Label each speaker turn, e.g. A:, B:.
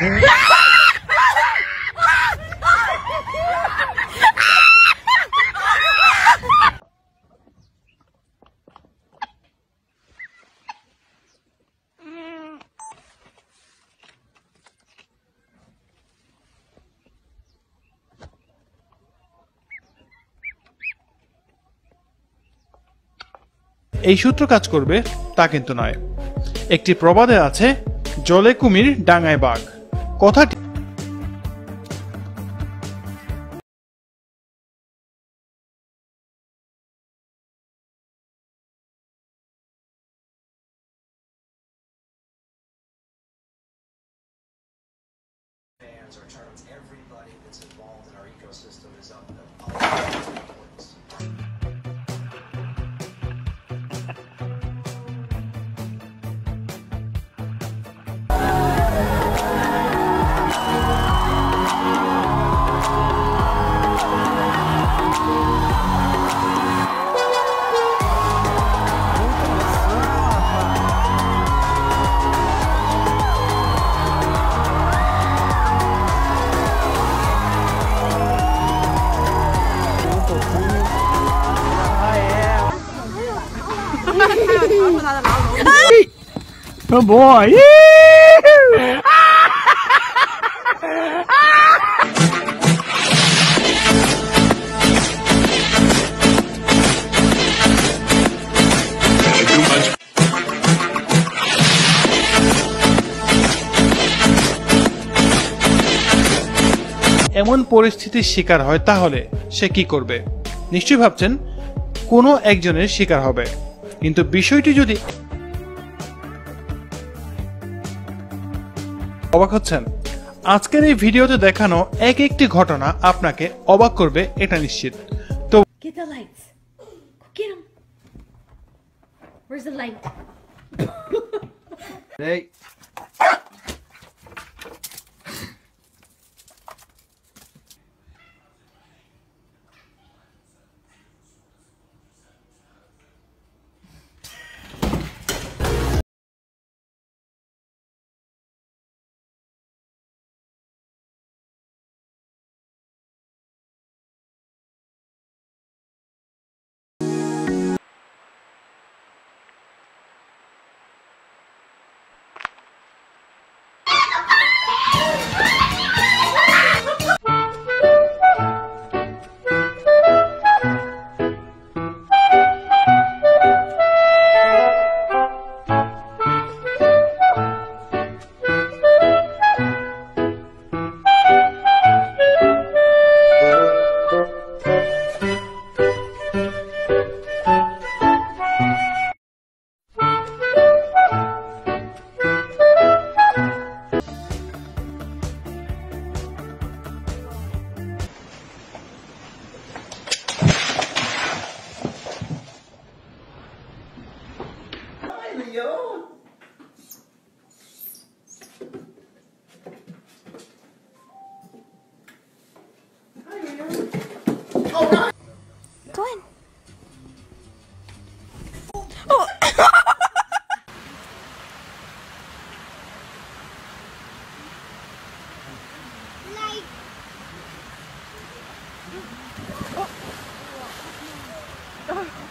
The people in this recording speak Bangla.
A: এই সূত্র কাজ করবে তা কিন্তু নয়। একটি প্রবাদে আছে জলে কুমির ডাঙায় বাঘ। কথাটি
B: fans or terms, everybody that's involved in our ecosystem is of
A: এমন পরিস্থিতির শিকার হয় তাহলে সে কি করবে? নিশ্চয়ই ভাবছেন কোনো একজনের শিকার হবে। কিন্তু বিষয়টি যদি অবাক হচ্ছেন আজকের এই ভিডিওতে দেখানো এক একটি ঘটনা আপনাকে অবাক করবে এটা নিশ্চিত তো.
C: Where's the light?
D: Hey, Oh.